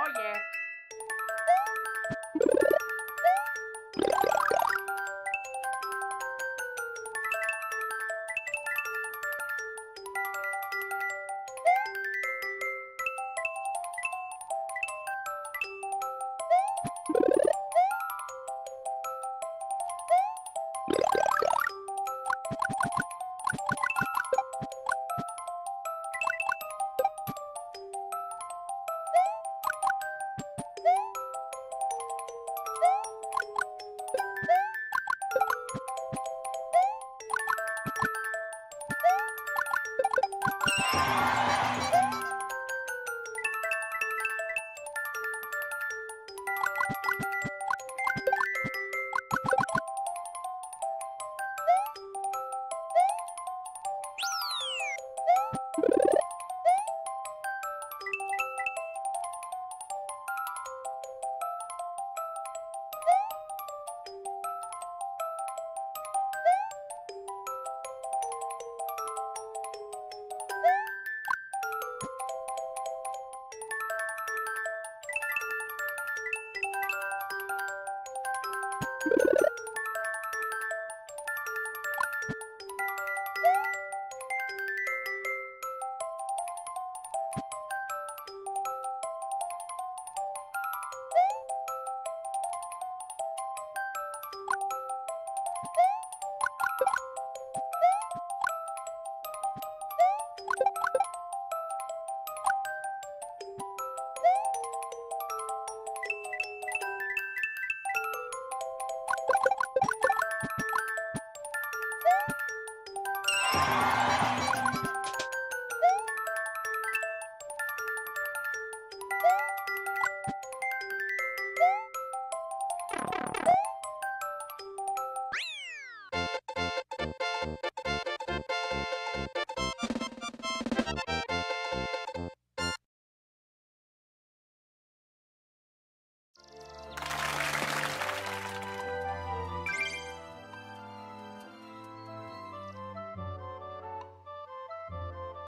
Oh yeah. You. you